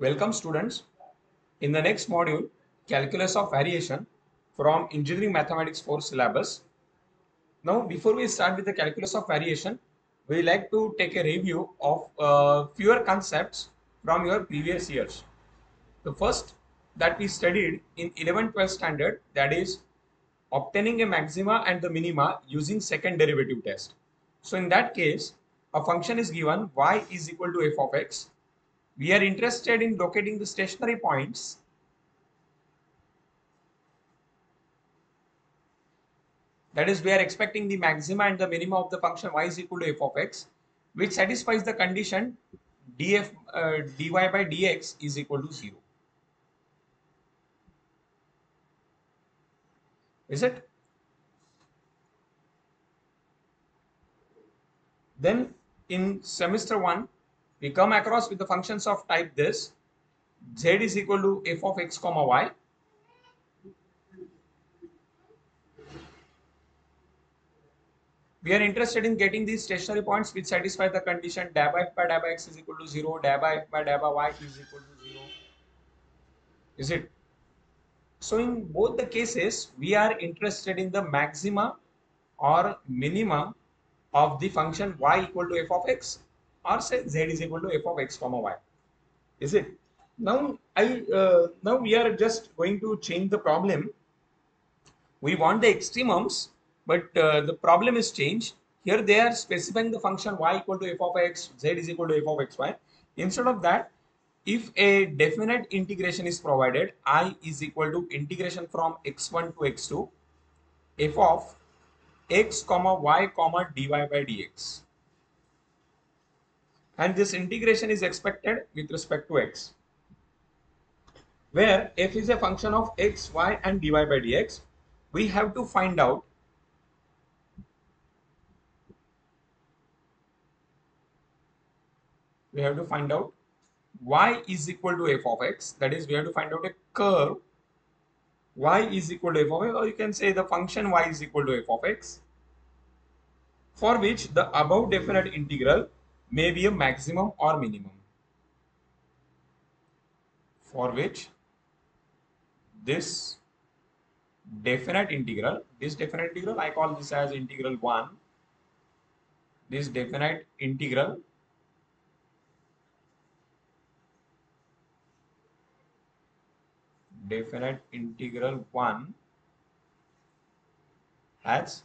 Welcome students. In the next module, Calculus of Variation from Engineering Mathematics 4 syllabus. Now, before we start with the Calculus of Variation, we like to take a review of uh, fewer concepts from your previous years. The first that we studied in 11 12 standard that is obtaining a maxima and the minima using second derivative test. So in that case, a function is given y is equal to f of x. We are interested in locating the stationary points. That is we are expecting the maxima and the minima of the function y is equal to f of x which satisfies the condition df uh, dy by dx is equal to 0 is it? Then in semester 1 we come across with the functions of type this. Z is equal to f of x comma y. We are interested in getting these stationary points which satisfy the condition dA by f by dA by x is equal to 0 dA by f by dA by y is equal to 0 is it? So in both the cases we are interested in the maxima or minima of the function y equal to f of x or say z is equal to f of x comma y is it now i uh, now we are just going to change the problem we want the extremums but uh, the problem is changed. Here they are specifying the function y equal to f of x, z is equal to f of xy. Instead of that, if a definite integration is provided, i is equal to integration from x1 to x2, f of x comma y comma dy by dx. And this integration is expected with respect to x. Where f is a function of x, y and dy by dx, we have to find out we have to find out y is equal to f of x. That is, we have to find out a curve y is equal to f of x or you can say the function y is equal to f of x for which the above definite integral may be a maximum or minimum. For which this definite integral, this definite integral I call this as integral 1, this definite integral definite integral 1 has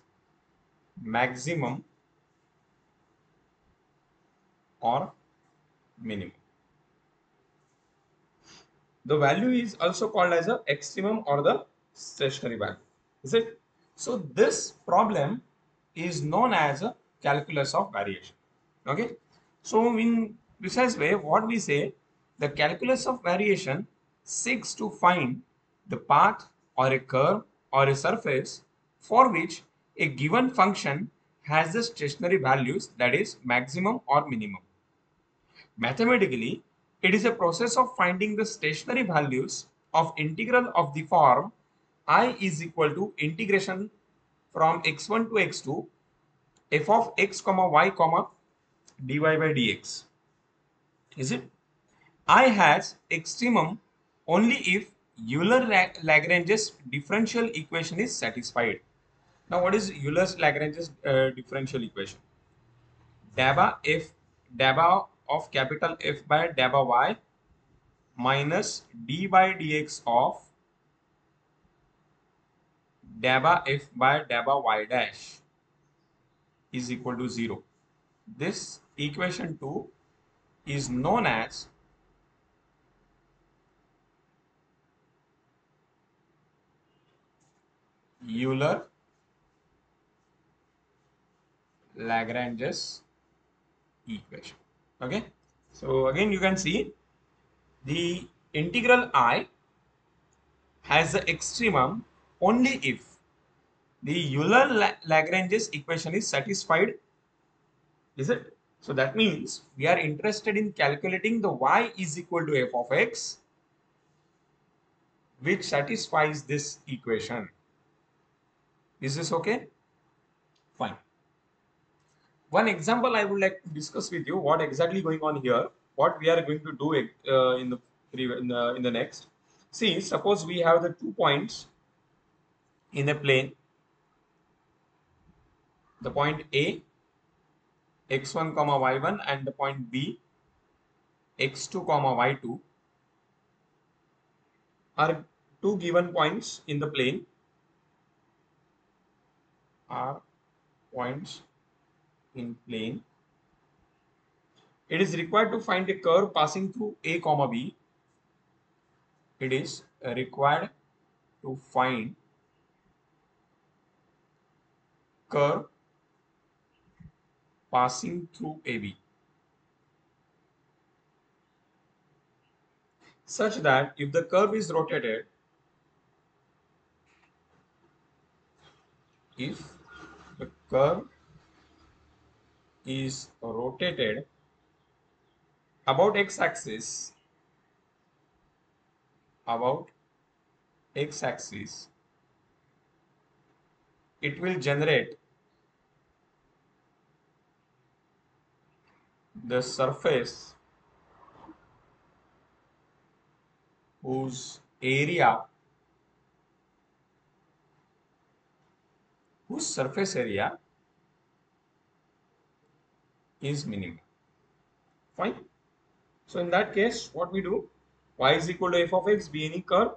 maximum or minimum. The value is also called as a extremum or the stationary value. Is it? So this problem is known as a calculus of variation. Okay. So in precise way, what we say, the calculus of variation seeks to find the path or a curve or a surface for which a given function has the stationary values that is maximum or minimum. Mathematically, it is a process of finding the stationary values of integral of the form i is equal to integration from x1 to x2 f of x comma y comma dy by dx. Is it? i has extremum only if Euler-Lagrange's differential equation is satisfied. Now, what is Euler-Lagrange's uh, differential equation? Daba f daba of capital F by daba y minus d by dx of daba f by daba y dash is equal to 0. This equation 2 is known as Euler Lagrange's equation. Okay. So again you can see the integral i has the extremum only if the Euler Lagrange's equation is satisfied. Is it? So that means we are interested in calculating the y is equal to f of x which satisfies this equation. Is this okay? Fine. One example I would like to discuss with you what exactly going on here, what we are going to do uh, in the in the, in the next. See, suppose we have the two points in a plane. The point A, x1 comma y1 and the point B, x2 comma y2 are two given points in the plane are points in plane. It is required to find a curve passing through a comma b. It is uh, required to find curve passing through AB such that if the curve is rotated if the curve is rotated about x-axis about x-axis it will generate the surface whose area whose surface area is minimum. Fine. So in that case what we do? Y is equal to f of x be any curve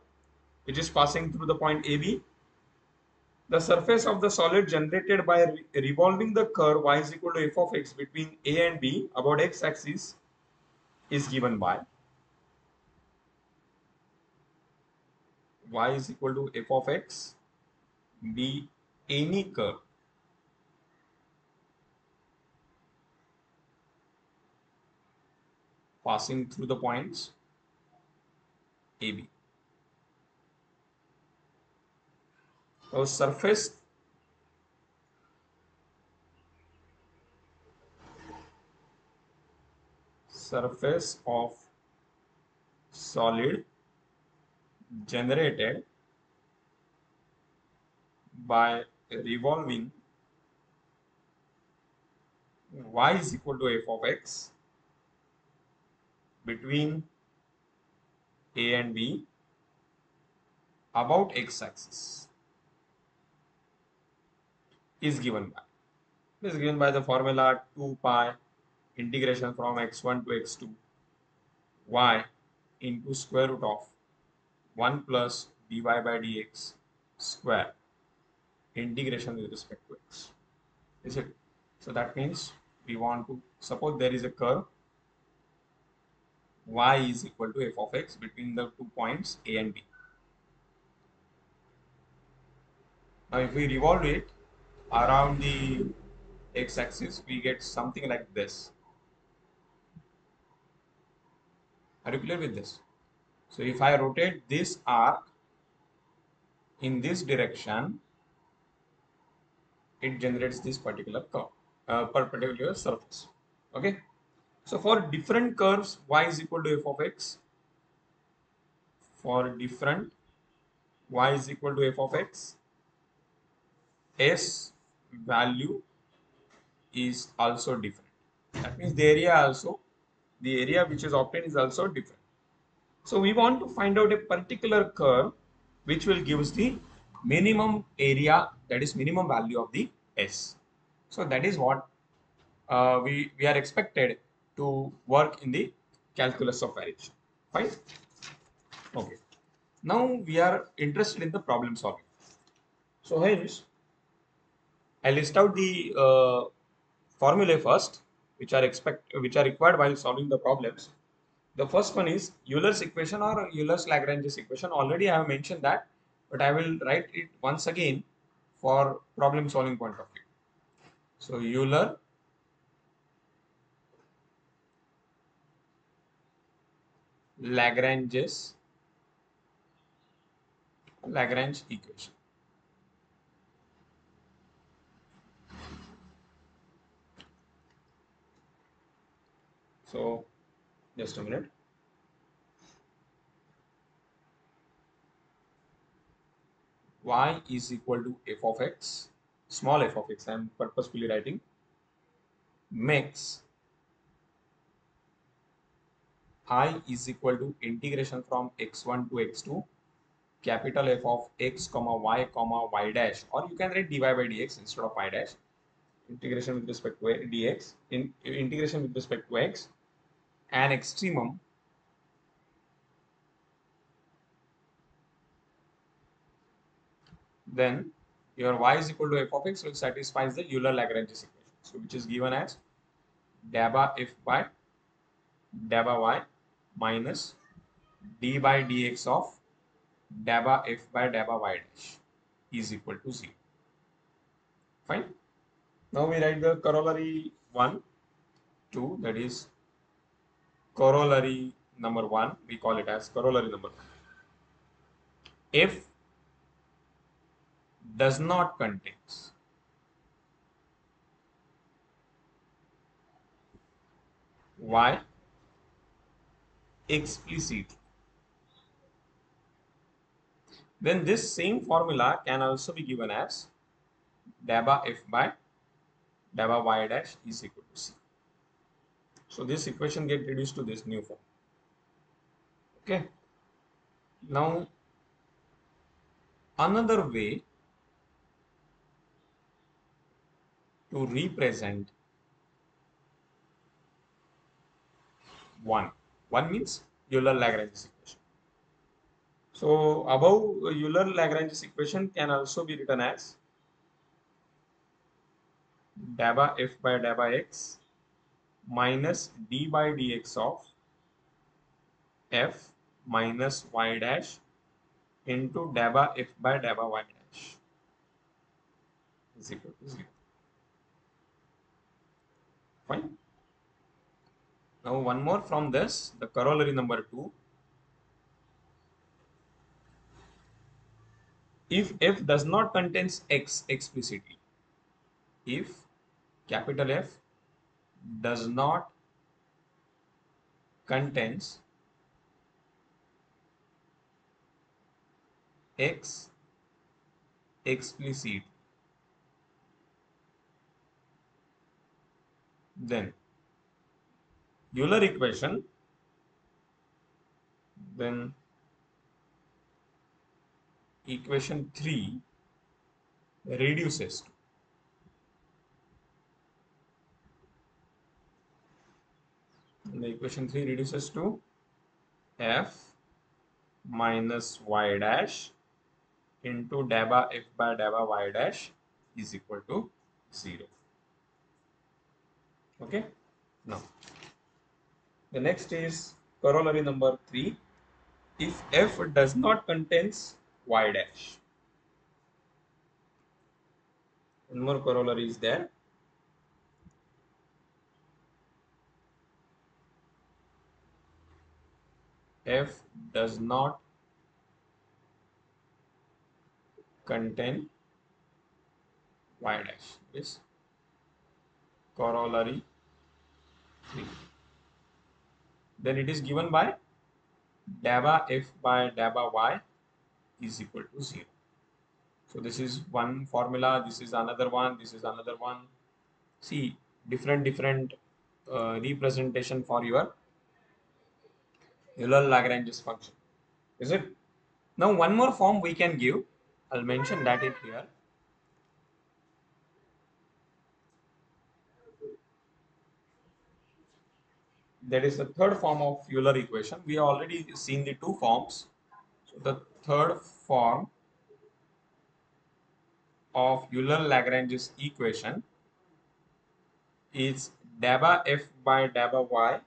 which is passing through the point AB. The surface of the solid generated by re revolving the curve y is equal to f of x between A and B about x axis is given by y is equal to f of x be any curve passing through the points? AB. So surface. Surface of solid generated by revolving y is equal to f of x between a and B about x-axis is given by is given by the formula 2 pi integration from x1 to x2 y into square root of 1 plus dy by dx square integration with respect to x is it? So that means we want to suppose there is a curve y is equal to f of x between the two points a and b. Now if we revolve it around the x-axis, we get something like this. Are you clear with this? So if I rotate this arc in this direction, it generates this particular curve, uh, particular surface. Okay. So for different curves, y is equal to f of x. For different y is equal to f of x, s value is also different. That means the area also, the area which is obtained is also different. So we want to find out a particular curve which will give us the minimum area that is minimum value of the s. So that is what uh, we, we are expected to work in the calculus of variation. Fine. Okay. Now we are interested in the problem solving. So hence, I list out the uh, formulae first, which are expect which are required while solving the problems. The first one is Euler's equation or Euler's Lagrange's equation. Already I have mentioned that, but I will write it once again for problem solving point of view. So Euler Lagrange's Lagrange equation. So just a minute. y is equal to f of x, small f of x, I am purposefully writing, makes i is equal to integration from x1 to x2 capital F of x comma y comma y dash or you can write dy by dx instead of y dash. Integration with respect to dx in integration with respect to x and extremum then your y is equal to f of x which satisfies the Euler-Lagrange equation. So which is given as dabba f by dabba y minus d by dx of dabba f by dabba y dash is equal to 0. Fine. Now we write the corollary 1, 2 that is corollary number 1 we call it as corollary number 1. If does not contains y explicit. Then this same formula can also be given as dabba f by dabba y dash is equal to c. So this equation get reduced to this new form. Okay. Now another way to represent 1. 1 means Euler-Lagrange equation. So above Euler-Lagrange equation can also be written as dabba f by dabba x minus d by dx of f minus y dash into dabba f by dabba y dash is equal to 0. Fine. Now one more from this, the corollary number 2. If f does not contains x explicitly, if capital F does not contains x explicit then Euler equation then equation 3 reduces to. The equation 3 reduces to f minus y dash into dabba f by dabba y dash is equal to 0 okay? Now the next is corollary number 3 if f does not contains y dash. One more corollary is there. F does not contain y dash. Is corollary 3 then it is given by dabba f by dabba y is equal to 0 so this is one formula this is another one this is another one. See different different uh, representation for your Euler Lagrange's function. Is it? Now one more form we can give. I'll mention that it here that is the third form of Euler equation. We have already seen the two forms. So the third form of Euler-Lagrange's equation is dabba f by dabba y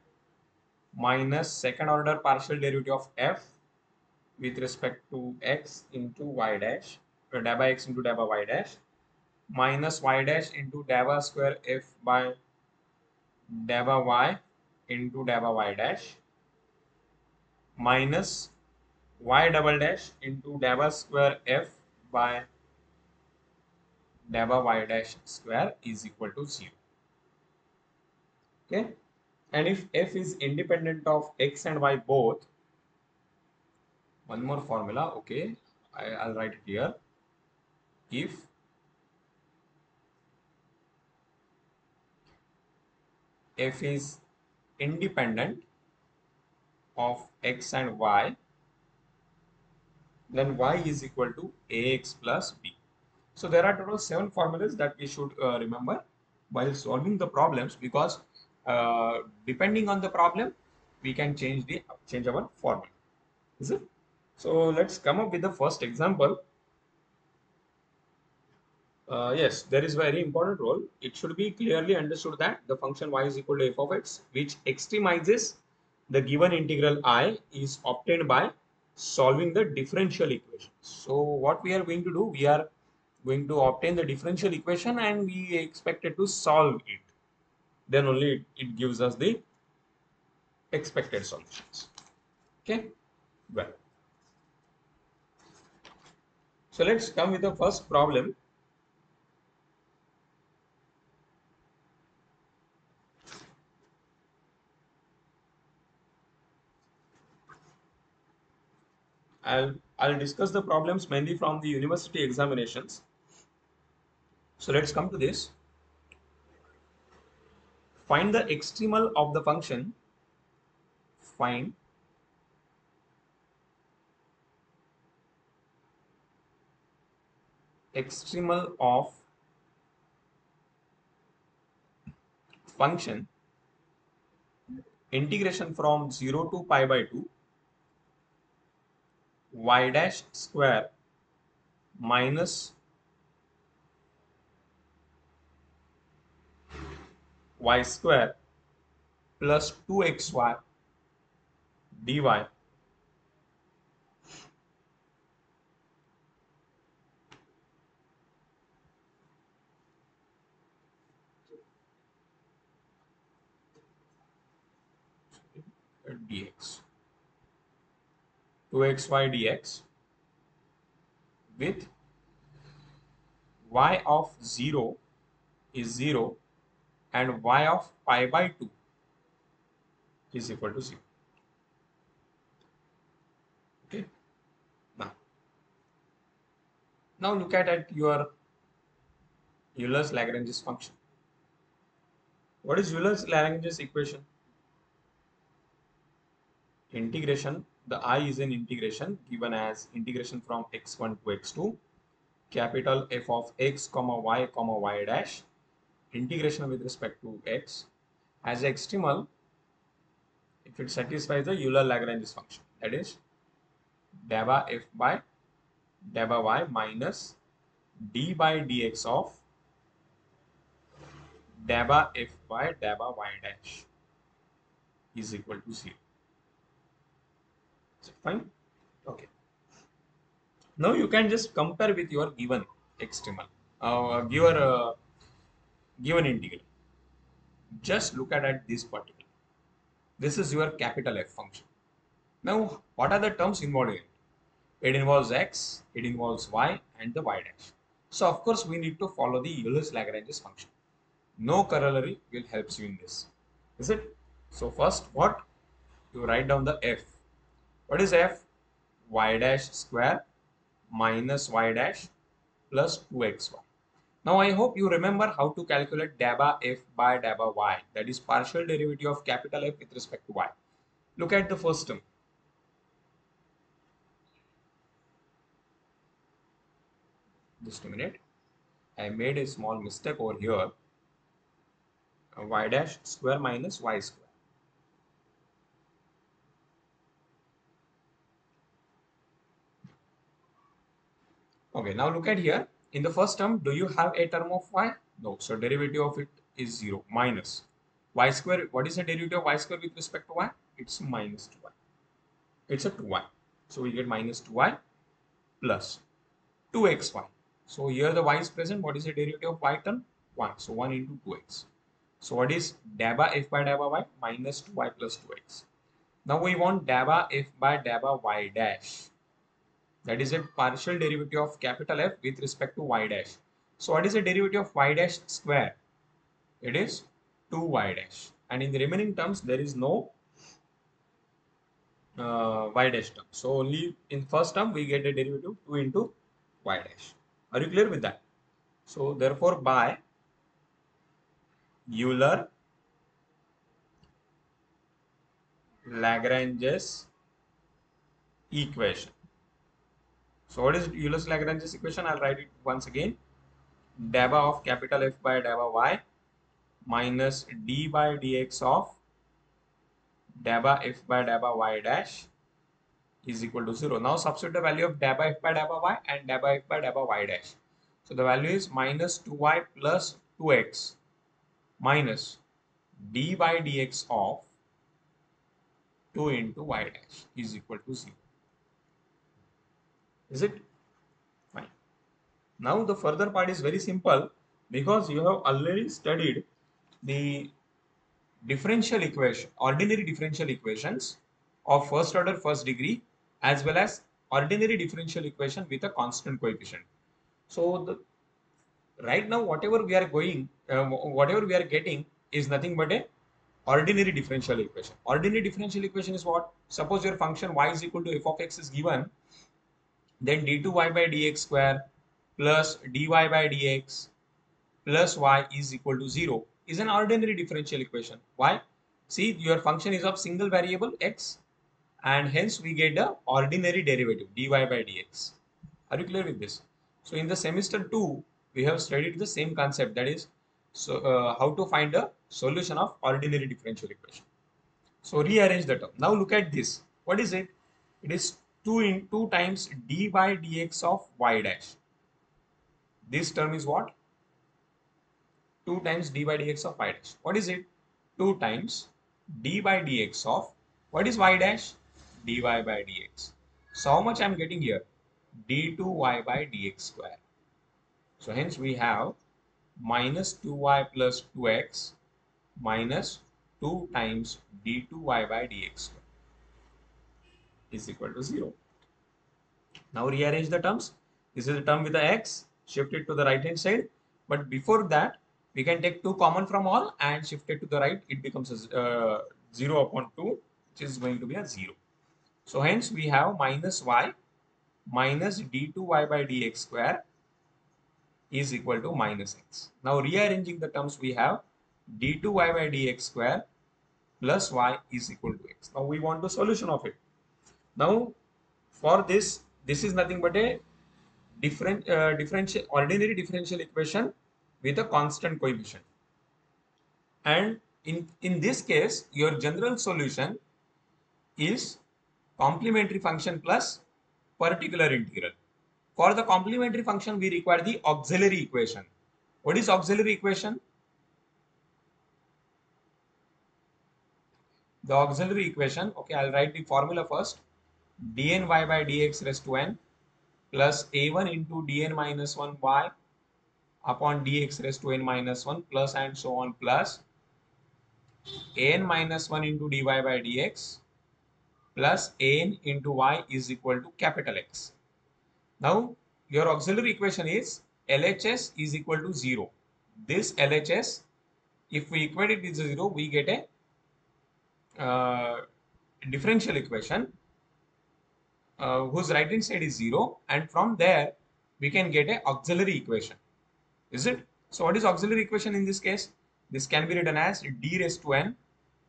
minus second order partial derivative of f with respect to x into y dash uh, or dabba x into dabba y dash minus y dash into dabba square f by dabba y into dabba y dash minus y double dash into dabba square f by dabba y dash square is equal to 0 okay? And if f is independent of x and y both one more formula okay? I, i'll write it here. If f is independent of x and y then y is equal to ax plus b. So there are total seven formulas that we should uh, remember while solving the problems because uh, depending on the problem we can change the change our formula. Is it? So let's come up with the first example. Uh, yes, there is very important role. It should be clearly understood that the function y is equal to f of x, which extremizes the given integral i is obtained by solving the differential equation. So what we are going to do, we are going to obtain the differential equation and we expected to solve it. Then only it, it gives us the expected solutions. Okay, well. So let's come with the first problem. I'll, I'll discuss the problems mainly from the university examinations. So let's come to this. Find the extremal of the function. Find extremal of function integration from 0 to pi by 2 y dash square minus y square plus 2xy dy. Dx 2xy dx with y of 0 is 0 and y of pi by 2 is equal to 0. Okay. Now, now look at, at your Euler's Lagrange's function. What is Euler's Lagrange's equation? Integration the i is an integration given as integration from x1 to x2 capital f of x comma y comma y dash. Integration with respect to x. As extremal if it satisfies the Euler Lagrange function that is daba f by daba y minus d by dx of daba f by daba y dash is equal to 0 fine. Okay. Now you can just compare with your given extremal. Uh, given uh, given integral. Just look at, at this particular. This is your capital F function. Now what are the terms involved in it? It involves x it involves y and the y dash. So of course we need to follow the Euler's Lagrange's function. No corollary will helps you in this. Is it? So first what? You write down the f what is f? y dash square minus y dash plus 2xy. Now I hope you remember how to calculate daba f by daba y. That is partial derivative of capital F with respect to y. Look at the first term. Just a minute. I made a small mistake over here. y dash square minus y square. Okay, now look at here. In the first term, do you have a term of y? No. So derivative of it is 0 minus y square. What is the derivative of y square with respect to y? It's minus 2y. It's a 2y. So we get minus 2y plus 2xy. So here the y is present. What is the derivative of y term? 1. So 1 into 2x. So what is daba f by daba y? Minus 2y plus 2x. Now we want daba f by daba y dash that is a partial derivative of capital F with respect to y dash. So what is the derivative of y dash square? It is 2y dash and in the remaining terms there is no uh, y dash term. So only in first term we get a derivative 2 into y dash. Are you clear with that? So therefore by Euler Lagrange's equation. So what is Euler's Lagrange's equation? I'll write it once again. Daba of capital F by daba y minus d by dx of daba f by daba y dash is equal to 0. Now substitute the value of daba f by daba y and daba f by daba y dash. So the value is minus 2y plus 2x minus d by dx of 2 into y dash is equal to 0. Is it? Fine. Now the further part is very simple because you have already studied the differential equation, ordinary differential equations of first order first degree as well as ordinary differential equation with a constant coefficient. So the right now whatever we are going, uh, whatever we are getting is nothing but a ordinary differential equation. Ordinary differential equation is what? Suppose your function y is equal to f of x is given, then d2y by dx square plus dy by dx plus y is equal to 0 is an ordinary differential equation. Why? See, your function is of single variable x and hence we get the ordinary derivative dy by dx. Are you clear with this? So in the semester 2, we have studied the same concept that is so uh, how to find a solution of ordinary differential equation. So rearrange the term. Now look at this. What is it? It is 2 in 2 times d by dx of y dash. This term is what? 2 times d by dx of y dash. What is it? 2 times d by dx of what is y dash? dy by dx. So how much I am getting here? d2y by dx square. So hence we have minus 2y plus 2x minus 2 times d2y by dx square is equal to 0. Now rearrange the terms. This is the term with the x. Shift it to the right hand side. But before that, we can take 2 common from all and shift it to the right. It becomes a, uh, 0 upon 2, which is going to be a 0. So hence we have minus y minus d2y by dx square is equal to minus x. Now rearranging the terms we have d2y by dx square plus y is equal to x. Now we want the solution of it. Now for this, this is nothing but a different uh, differential ordinary differential equation with a constant coefficient. And in, in this case, your general solution is complementary function plus particular integral. For the complementary function, we require the auxiliary equation. What is auxiliary equation? The auxiliary equation, okay, I'll write the formula first. Dny by dx raised to n plus a1 into dn minus 1 y upon dx raised to n minus 1 plus and so on plus an minus 1 into dy by dx plus an into y is equal to capital X. Now, your auxiliary equation is LHS is equal to 0. This LHS, if we equate it with 0, we get a uh, differential equation uh, whose right hand side is 0 and from there we can get a auxiliary equation. Is it? So what is auxiliary equation in this case? This can be written as d raised to n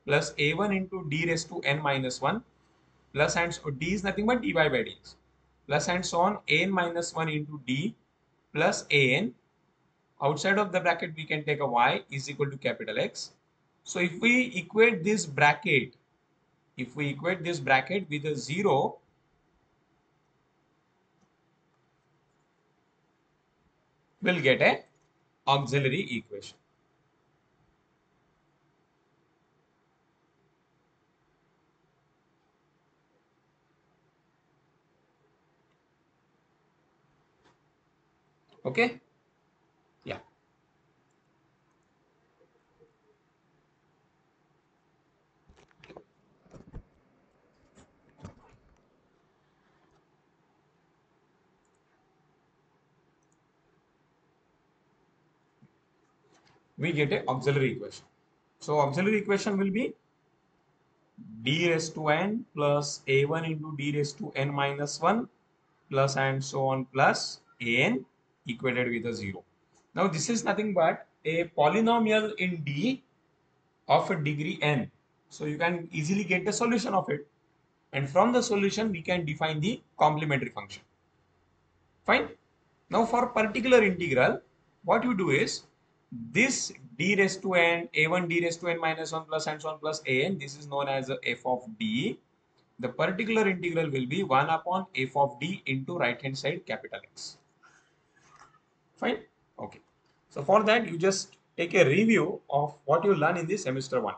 plus a1 into d raised to n minus 1 plus and so d is nothing but dy by dx plus and so on an minus 1 into d plus an outside of the bracket we can take a y is equal to capital X. So if we equate this bracket, if we equate this bracket with a 0, we'll get a auxiliary equation. Okay. We get a auxiliary equation. So auxiliary equation will be d raised to n plus a1 into d raised to n minus 1 plus and so on plus an equated with a 0. Now this is nothing but a polynomial in D of a degree n. So you can easily get the solution of it. And from the solution, we can define the complementary function. Fine. Now for particular integral, what you do is this d raised to n, a1 d raised to n minus 1 plus and so on plus an, this is known as f of d. The particular integral will be 1 upon f of d into right hand side capital X. Fine. Okay. So for that, you just take a review of what you learn in the semester 1.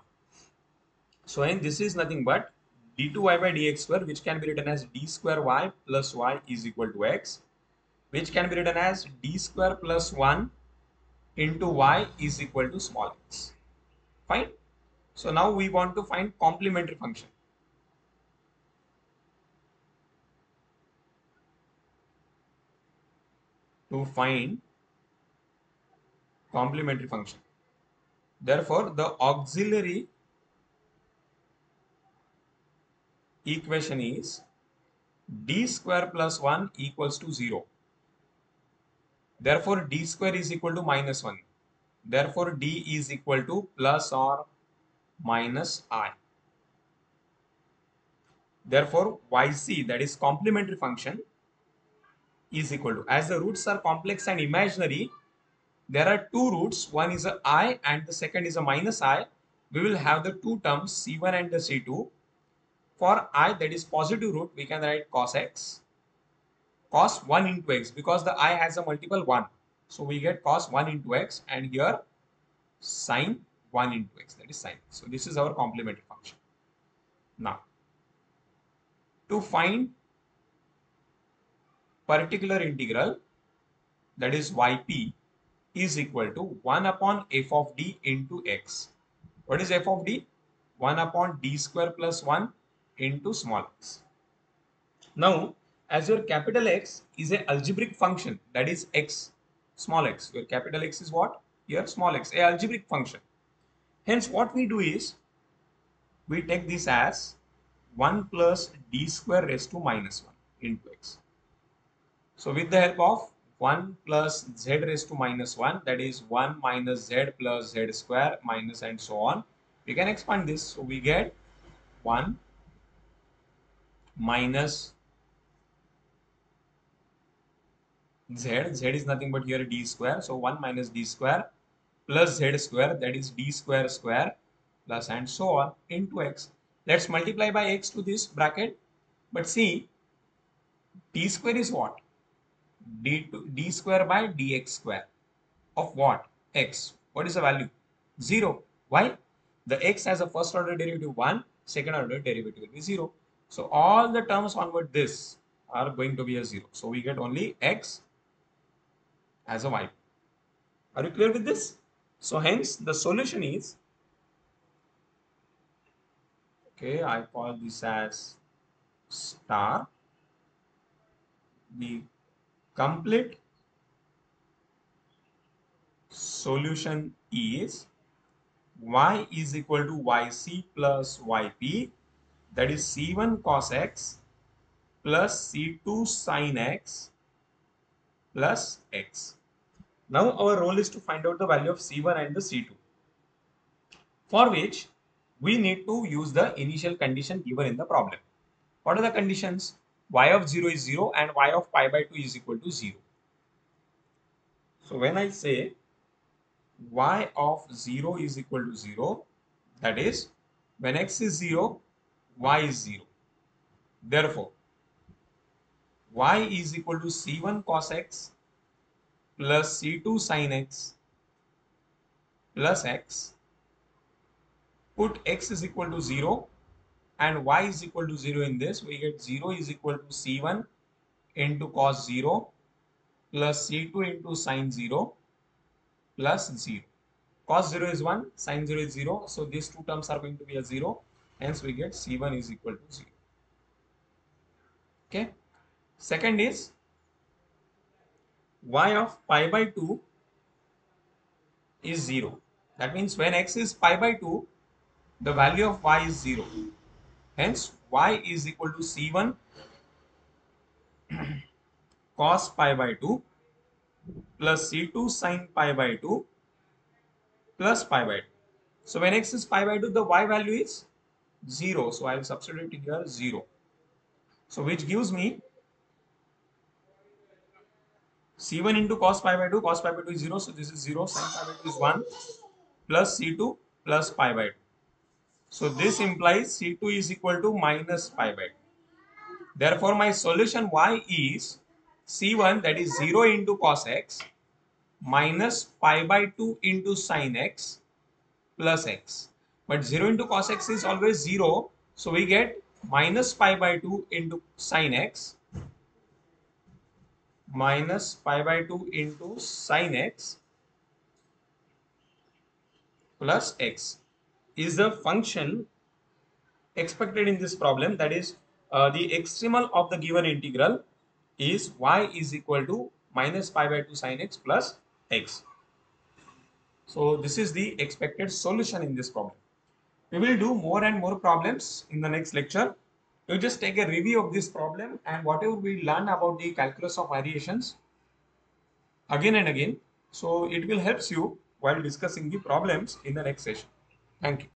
So and this is nothing but d2y by dx square which can be written as d square y plus y is equal to x which can be written as d square plus 1 into y is equal to small x. Fine. So now we want to find complementary function. To find complementary function. Therefore, the auxiliary equation is d square plus 1 equals to 0. Therefore, d square is equal to minus 1. Therefore, d is equal to plus or minus i. Therefore, yc that is complementary function is equal to as the roots are complex and imaginary there are two roots one is a i and the second is a minus i we will have the two terms c1 and the c2 for i that is positive root we can write cos x cos 1 into x because the i has a multiple 1 so we get cos 1 into x and here sine 1 into x that is sine so this is our complementary function now to find particular integral that is yp is equal to 1 upon f of d into x. What is f of d? 1 upon d square plus 1 into small x. Now, as your capital X is a algebraic function, that is x, small x. Your capital X is what? Your small x, a algebraic function. Hence, what we do is, we take this as 1 plus d square raised to minus 1 into x. So, with the help of 1 plus z raised to minus 1 that is 1 minus z plus z square minus and so on we can expand this so we get 1 minus z z is nothing but here d square so 1 minus d square plus z square that is d square square plus and so on into x let's multiply by x to this bracket but see d square is what d, d square by dx square of what? x. What is the value? 0. Why? The x has a first order derivative 1, second order derivative will be 0. So all the terms onward this are going to be a 0. So we get only x as a y. Are you clear with this? So hence the solution is, okay, I call this as star. The complete solution is y is equal to yc plus yp that is c1 cos x plus c2 sin x plus x. Now our role is to find out the value of c1 and the c2 for which we need to use the initial condition given in the problem. What are the conditions? y of 0 is 0 and y of pi by 2 is equal to 0. So when I say y of 0 is equal to 0, that is when x is 0, y is 0. Therefore, y is equal to c1 cos x plus c2 sin x plus x. Put x is equal to 0 and y is equal to 0 in this, we get 0 is equal to c1 into cos 0 plus c2 into sine 0 plus 0. Cos 0 is 1, sine 0 is 0. So these two terms are going to be a 0. Hence we get c1 is equal to 0. Okay. Second is y of pi by 2 is 0. That means when x is pi by 2, the value of y is 0. Hence, y is equal to c1 cos pi by 2 plus c2 sin pi by 2 plus pi by 2. So when x is pi by 2, the y value is 0. So I will substitute here 0. So which gives me C1 into cos pi by 2, cos pi by 2 is 0, so this is 0, sin pi by 2 is 1, plus C2 plus pi by 2. So this implies C2 is equal to minus pi by 2. Therefore, my solution y is C1 that is 0 into cos x minus pi by 2 into sin x plus x. But 0 into cos x is always 0. So we get minus pi by 2 into sin x minus pi by 2 into sin x plus x is the function expected in this problem that is uh, the extremal of the given integral is y is equal to minus pi by 2 sin x plus x. So this is the expected solution in this problem. We will do more and more problems in the next lecture you just take a review of this problem and whatever we learn about the calculus of variations again and again. So it will help you while discussing the problems in the next session. Thank you.